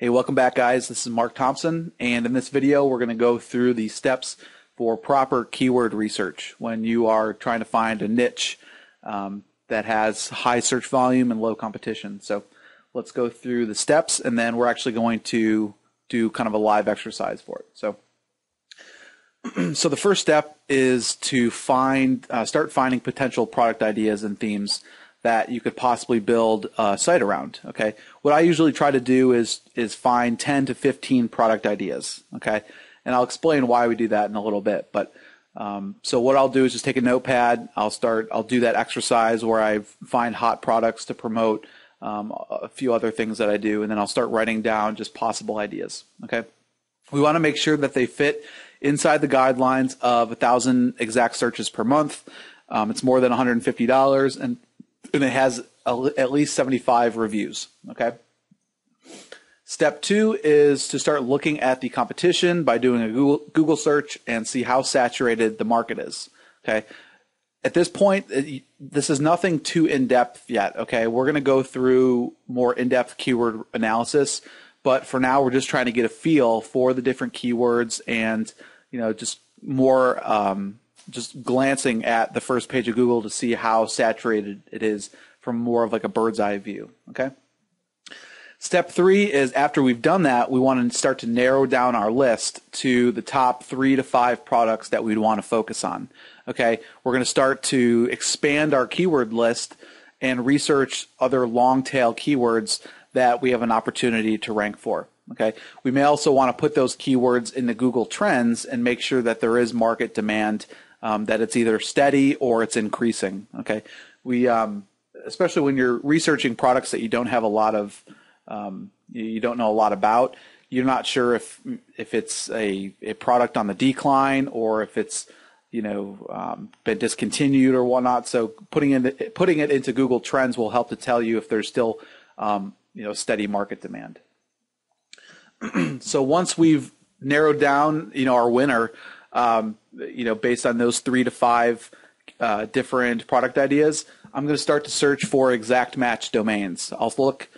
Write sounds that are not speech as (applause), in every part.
Hey, welcome back, guys. This is Mark Thompson, and in this video, we're going to go through the steps for proper keyword research when you are trying to find a niche um, that has high search volume and low competition. So let's go through the steps, and then we're actually going to do kind of a live exercise for it. So, (clears throat) so the first step is to find, uh, start finding potential product ideas and themes that you could possibly build a site around. Okay, what I usually try to do is is find 10 to 15 product ideas. Okay, and I'll explain why we do that in a little bit. But um, so what I'll do is just take a notepad. I'll start. I'll do that exercise where I find hot products to promote. Um, a few other things that I do, and then I'll start writing down just possible ideas. Okay, we want to make sure that they fit inside the guidelines of a thousand exact searches per month. Um, it's more than $150, and and it has at least 75 reviews. Okay. Step two is to start looking at the competition by doing a Google, Google search and see how saturated the market is. Okay. At this point, this is nothing too in depth yet. Okay. We're going to go through more in depth keyword analysis, but for now, we're just trying to get a feel for the different keywords and, you know, just more, um, just glancing at the first page of Google to see how saturated it is from more of like a bird's eye view. Okay. Step three is after we've done that, we want to start to narrow down our list to the top three to five products that we'd want to focus on. Okay. We're going to start to expand our keyword list and research other long tail keywords that we have an opportunity to rank for. Okay. We may also want to put those keywords into Google Trends and make sure that there is market demand um, that it's either steady or it's increasing. Okay, we um, especially when you're researching products that you don't have a lot of, um, you don't know a lot about. You're not sure if if it's a, a product on the decline or if it's you know um, been discontinued or whatnot. So putting in putting it into Google Trends will help to tell you if there's still um, you know steady market demand. (clears throat) so once we've narrowed down you know our winner, um, you know, based on those three to five uh, different product ideas, I'm going to start to search for exact match domains. I'll look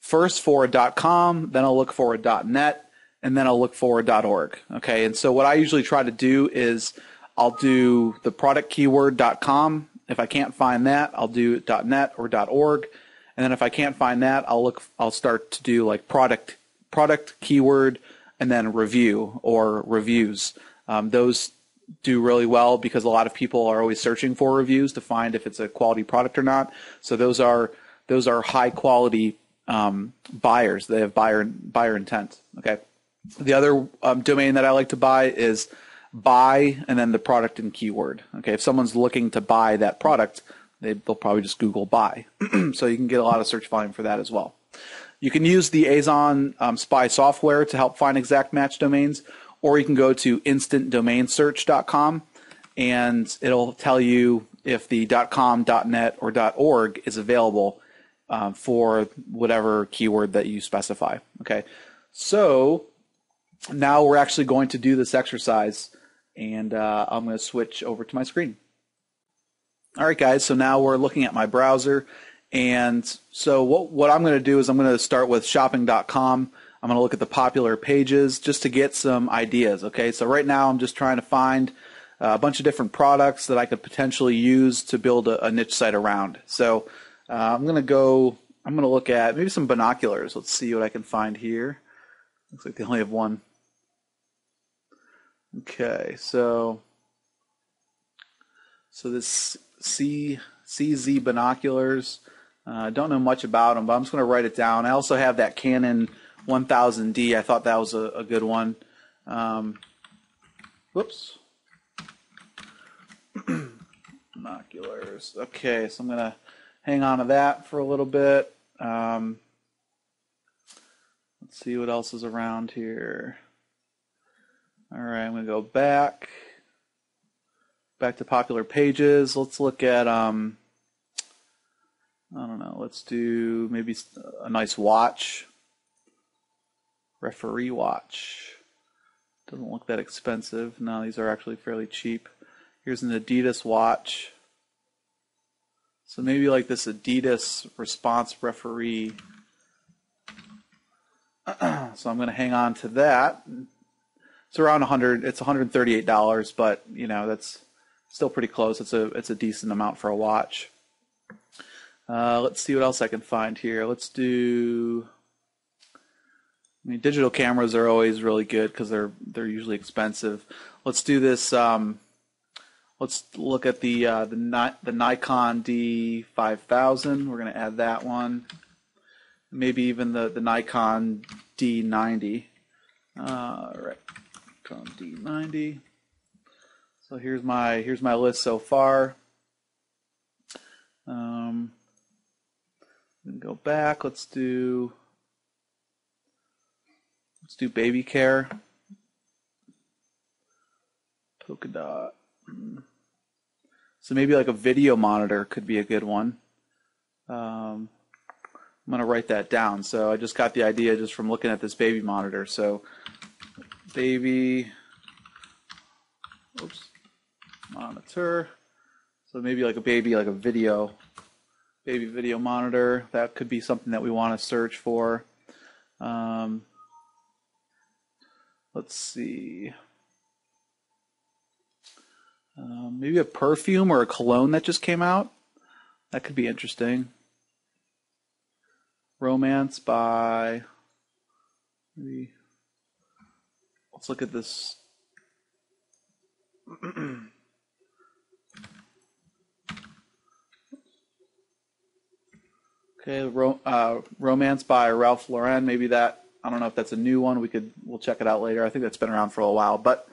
first for a .com, then I'll look for a .net, and then I'll look for a .org. Okay, and so what I usually try to do is I'll do the product keyword .com. If I can't find that, I'll do .net or .org, and then if I can't find that, I'll look. I'll start to do like product product keyword and then review or reviews. Um, those do really well because a lot of people are always searching for reviews to find if it's a quality product or not. So those are those are high quality um, buyers. They have buyer buyer intent. Okay. The other um, domain that I like to buy is buy and then the product and keyword. Okay. If someone's looking to buy that product, they, will probably just Google buy. (clears throat) so you can get a lot of search volume for that as well. You can use the Azon um, Spy software to help find exact match domains, or you can go to instantdomainsearch.com and it'll tell you if the .com, .net, or .org is available um, for whatever keyword that you specify. Okay, so now we're actually going to do this exercise, and uh, I'm going to switch over to my screen. All right, guys. So now we're looking at my browser, and so what what I'm going to do is I'm going to start with shopping.com. I'm going to look at the popular pages just to get some ideas. Okay, so right now I'm just trying to find a bunch of different products that I could potentially use to build a, a niche site around. So uh, I'm going to go. I'm going to look at maybe some binoculars. Let's see what I can find here. Looks like they only have one. Okay, so so this C CZ binoculars. Uh, I uh, don't know much about them, but I'm just going to write it down. I also have that Canon 1000D. I thought that was a, a good one. Um, whoops. (clears throat) Binoculars. Okay, so I'm going to hang on to that for a little bit. Um, let's see what else is around here. All right, I'm going to go back. Back to popular pages. Let's look at, um, I don't know, let's do maybe a nice watch. Referee watch. Doesn't look that expensive. No, these are actually fairly cheap. Here's an Adidas watch. So maybe like this Adidas response referee. (clears throat) so I'm going to hang on to that. It's around 100. It's 138 dollars, but you know that's still pretty close. It's a it's a decent amount for a watch. Uh, let's see what else I can find here. Let's do. I mean, digital cameras are always really good because they're they're usually expensive. Let's do this. Um, let's look at the uh, the the Nikon D5000. We're going to add that one. Maybe even the the Nikon D90. Uh, right, Nikon D90. So here's my here's my list so far. Um, go back. Let's do let's do baby care. Polka dot. So maybe like a video monitor could be a good one. Um, I'm gonna write that down. So I just got the idea just from looking at this baby monitor. So baby. Oops monitor. So maybe like a baby, like a video, baby video monitor. That could be something that we want to search for. Um, let's see. Um, maybe a perfume or a cologne that just came out. That could be interesting. Romance by. Maybe. Let's look at this. (clears throat) Okay, ro- uh, Romance by Ralph Lauren. Maybe that. I don't know if that's a new one. We could. We'll check it out later. I think that's been around for a while, but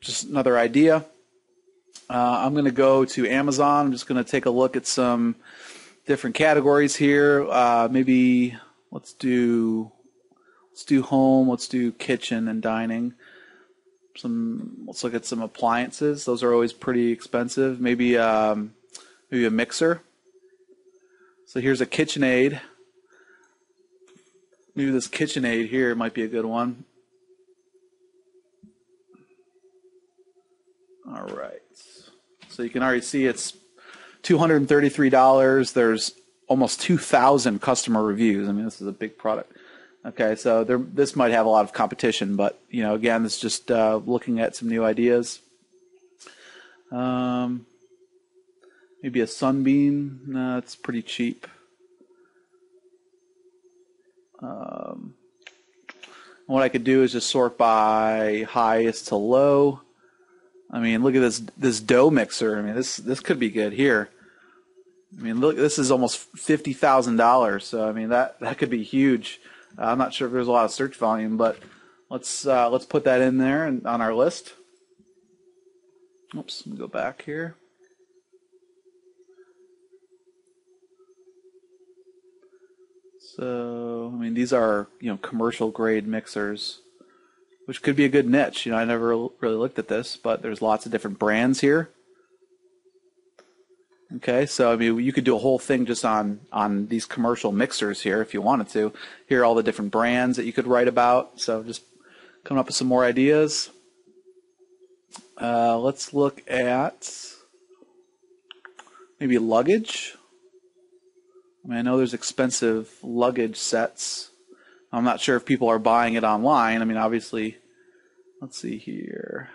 just another idea. Uh, I'm going to go to Amazon. I'm just going to take a look at some different categories here. Uh, maybe let's do let's do home. Let's do kitchen and dining. Some let's look at some appliances. Those are always pretty expensive. Maybe um, maybe a mixer. So here's a KitchenAid. Maybe this KitchenAid here might be a good one. All right. So you can already see it's $233. There's almost 2,000 customer reviews. I mean, this is a big product. Okay, so there, this might have a lot of competition, but you know, again, is just uh, looking at some new ideas. Um, Maybe a sunbeam. No, it's pretty cheap. Um, what I could do is just sort by highest to low. I mean, look at this this dough mixer. I mean, this this could be good here. I mean, look, this is almost fifty thousand dollars. So I mean, that that could be huge. Uh, I'm not sure if there's a lot of search volume, but let's uh, let's put that in there and on our list. Oops, let me go back here. So, mean, these are, you know, commercial grade mixers, which could be a good niche. You know, I never really looked at this, but there's lots of different brands here. Okay, so I mean, you could do a whole thing just on on these commercial mixers here if you wanted to. Here are all the different brands that you could write about. So just coming up with some more ideas. Uh, let's look at maybe luggage. I mean, I know there's expensive luggage sets. I'm not sure if people are buying it online. I mean, obviously, let's see here.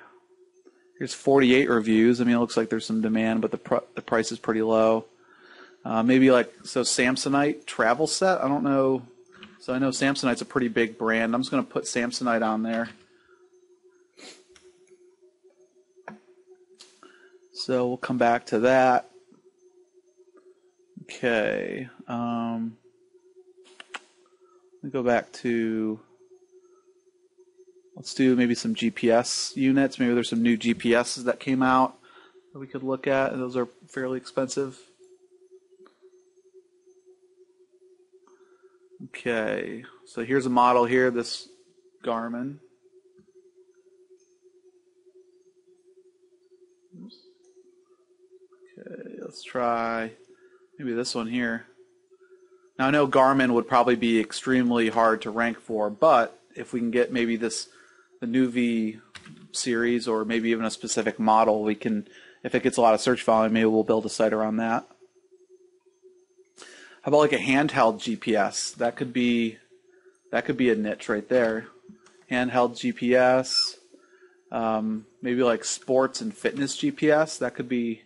Here's 48 reviews. I mean, it looks like there's some demand, but the pr- the price is pretty low. Uh, maybe like so Samsonite travel set. I don't know. So I know Samsonite's a pretty big brand. I'm just going to put Samsonite on there. So we'll come back to that. Okay. Um, let me go back to. Let's do maybe some GPS units. Maybe there's some new GPSs that came out that we could look at. Those are fairly expensive. Okay, so here's a model here, this Garmin. Okay, let's try maybe this one here. Now I know Garmin would probably be extremely hard to rank for, but if we can get maybe this the Nuvi series or maybe even a specific model, we can if it gets a lot of search volume, maybe we'll build a site around that. How about like a handheld GPS? That could be That could be a niche right there. Handheld GPS, um, maybe like sports and fitness GPS. That could be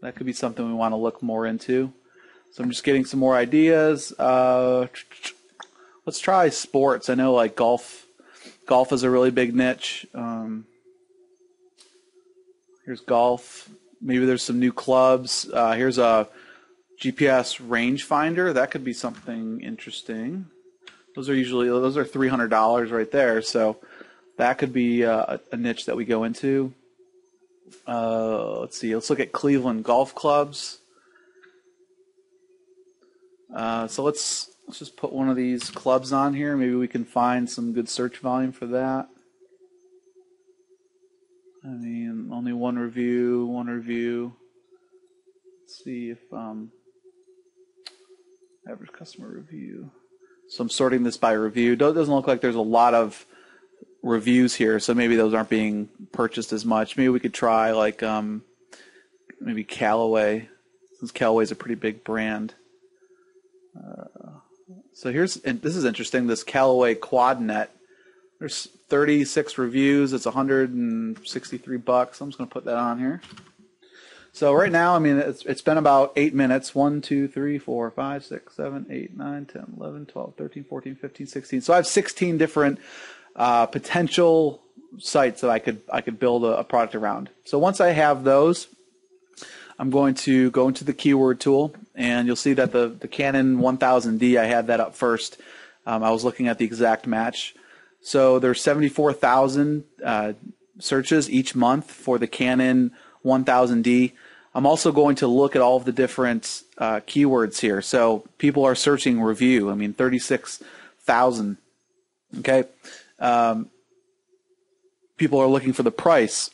that could be something we want to look more into. So I'm just getting some more ideas. Uh, let's try sports. I know like golf. Golf is a really big niche. Um, here's golf. Maybe there's some new clubs. Uh, here's a GPS rangefinder. That could be something interesting. Those are usually those are three hundred dollars right there. So that could be uh, a, niche that we go into. Uh, let's see. Let's look at Cleveland golf clubs. Uh, so let's let's just put one of these clubs on here. Maybe we can find some good search volume for that. I mean, only one review, one review. Let's see if um, average customer review. So I'm sorting this by review. It doesn't look like there's a lot of reviews here, so maybe those aren't being purchased as much. Maybe we could try like um, maybe Callaway, since Callaway is a pretty big brand. So here's and this is interesting. This Callaway Quad Net. There's 36 reviews. It's 163 bucks. I'm just going to put that on here. So right now, I mean, it's, it's been about eight minutes. 1, 2, 3, 4, 5, 6, 7, 8, 9, 10, 11, 12, 13, 14, 15, 16. So I have 16 different uh, potential sites that I could I could build a, a product around. So once I have those, I'm going to go into the keyword tool, and you'll see that the, the Canon 1000D, I had that up first. Um, I was looking at the exact match. So there's 74,000 uh, searches each month for the Canon 1000D. I'm also going to look at all of the different uh, keywords here. So people are searching review. I mean, 36,000. Okay. Um, people are looking for the price.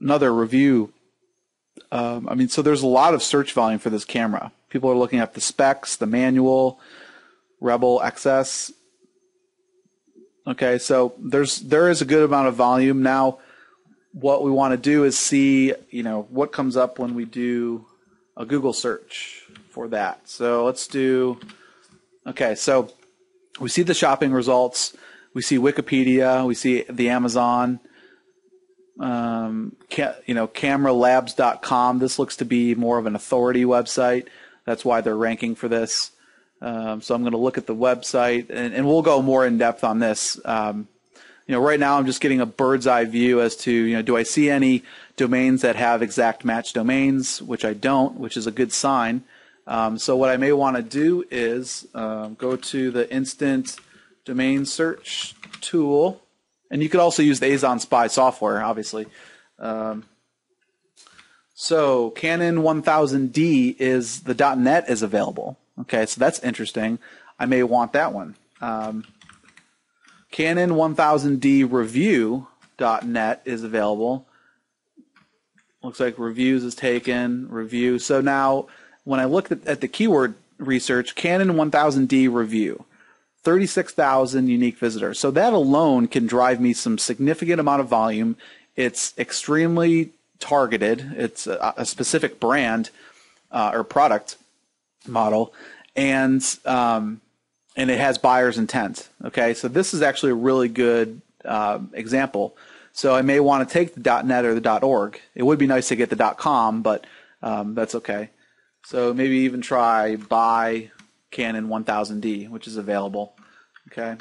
Another review. Um, I mean, so there's a lot of search volume for this camera. People are looking at the specs, the manual, Rebel XS. Okay, so there's there is a good amount of volume now what we want to do is see, you know, what comes up when we do a Google search for that. So let's do, okay, so we see the shopping results, we see Wikipedia, we see the Amazon, um, ca- you know, cameralabs.com. This looks to be more of an authority website. That's why they're ranking for this. Um, so I'm going to look at the website, and, and, we'll go more in depth on this. Um, you know, right now I'm just getting a bird's eye view as to, you know, do I see any domains that have exact match domains, which I don't, which is a good sign. Um, so what I may want to do is um, go to the instant domain search tool, and you could also use the Azon Spy software, obviously. Um, so Canon 1000D is the .NET is available. Okay, so that's interesting. I may want that one. Um, Canon 1000D review.net is available. Looks like reviews is taken, review. So now when I look at, at the keyword research, Canon 1000D review, 36,000 unique visitors. So that alone can drive me some significant amount of volume. It's extremely targeted. It's a, a specific brand uh, or product model. And um, and it has buyer's intent. Okay, so this is actually a really good uh, example. So I may want to take the .net or the .org. It would be nice to get the .com, but um, that's okay. So maybe even try buy Canon 1000D, which is available. Okay,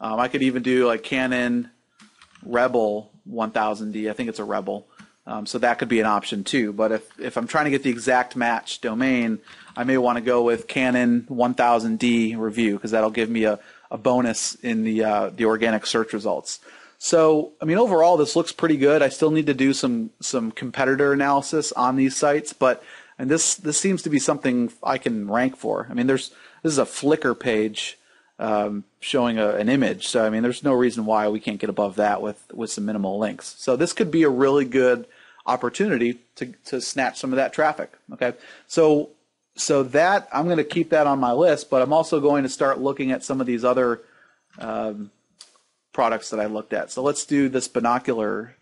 um, I could even do like Canon Rebel 1000D. I think it's a Rebel. Um, so that could be an option too. But if, if I'm trying to get the exact match domain, I may want to go with Canon 1000D review because that'll give me a, a bonus in the uh, the organic search results. So I mean overall this looks pretty good. I still need to do some some competitor analysis on these sites, but and this this seems to be something I can rank for. I mean there's this is a Flickr page um, showing a, an image. So I mean, there's no reason why we can't get above that with with some minimal links. So this could be a really good opportunity to, to snatch some of that traffic. Okay. So, so that I'm going to keep that on my list, but I'm also going to start looking at some of these other um, products that I looked at. So let's do this binocular,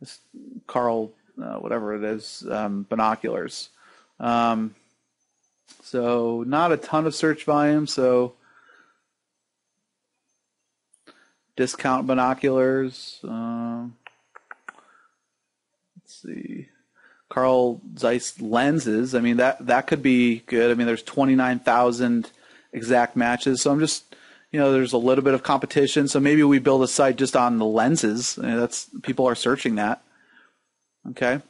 this Carl, uh, whatever it is, um, binoculars. Um, so not a ton of search volume. So discount binoculars. Uh, let's see. Carl Zeiss lenses. I mean that that could be good. I mean there's 29,000 exact matches. So I'm just you know there's a little bit of competition. So maybe we build a site just on the lenses. You know, that's people are searching that. Okay.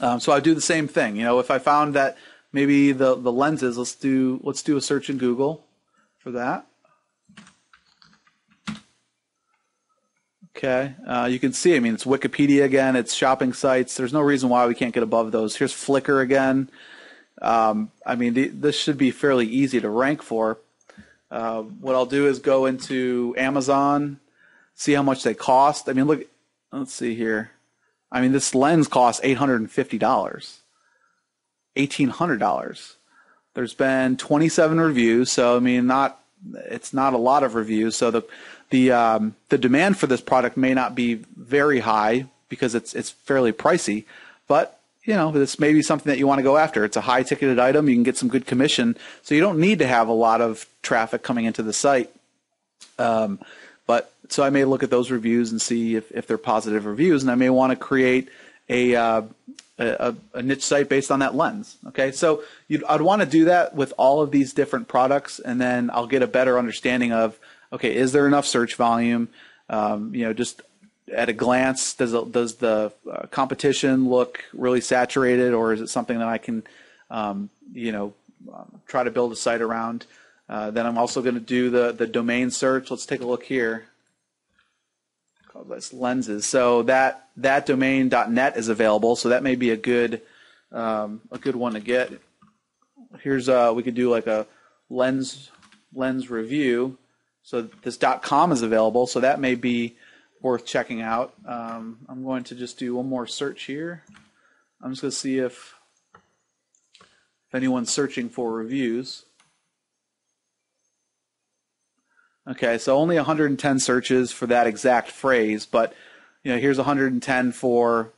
Um, so I do the same thing. You know, if I found that maybe the the lenses, let's do let's do a search in Google for that. Okay, uh, you can see. I mean, it's Wikipedia again. It's shopping sites. There's no reason why we can't get above those. Here's Flickr again. Um, I mean, the, this should be fairly easy to rank for. Uh, what I'll do is go into Amazon, see how much they cost. I mean, look. Let's see here. I mean, this lens costs eight hundred and fifty dollars, eighteen hundred dollars. There's been 27 reviews, so I mean, not it's not a lot of reviews. So the the um, the demand for this product may not be very high because it's it's fairly pricey, but you know this may be something that you want to go after. It's a high ticketed item. You can get some good commission, so you don't need to have a lot of traffic coming into the site. Um, but so I may look at those reviews and see if, if they're positive reviews, and I may want to create a, uh, a, a niche site based on that lens. Okay, so I'd want to do that with all of these different products, and then I'll get a better understanding of okay, is there enough search volume? Um, you know, just at a glance, does does the uh, competition look really saturated, or is it something that I can, um, you know, um, try to build a site around? Uh, then I'm also going to do the the domain search. Let's take a look here. This lenses. So that that domain.net is available. So that may be a good um, a good one to get. Here's uh, we could do like a lens lens review. So this .com is available, so that may be worth checking out. Um, I'm going to just do one more search here. I'm just going to see if if anyone's searching for reviews. Okay, so only 110 searches for that exact phrase, but you know, here's 110 for.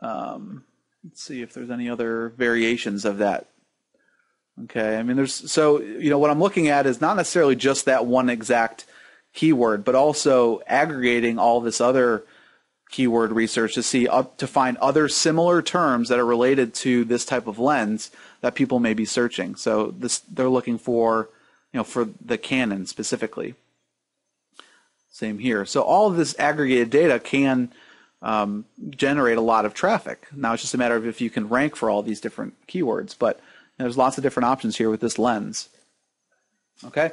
Um, let's see if there's any other variations of that Okay, I mean, there's so you know what I'm looking at is not necessarily just that one exact keyword, but also aggregating all this other keyword research to see up to find other similar terms that are related to this type of lens that people may be searching. So this they're looking for, you know, for the Canon specifically. Same here. So all of this aggregated data can um, generate a lot of traffic. Now it's just a matter of if you can rank for all these different keywords, but there's lots of different options here with this lens. Okay,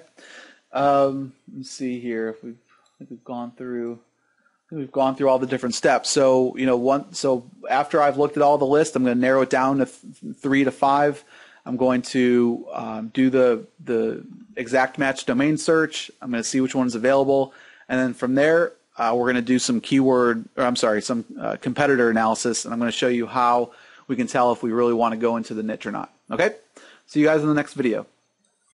um, let's see here if we've, if we've gone through. We've gone through all the different steps. So you know, one. So after I've looked at all the list, I'm going to narrow it down to th- three to five. I'm going to um, do the the exact match domain search. I'm going to see which one's available, and then from there, uh, we're going to do some keyword, or I'm sorry, some uh, competitor analysis, and I'm going to show you how we can tell if we really want to go into the niche or not. Okay? See you guys in the next video.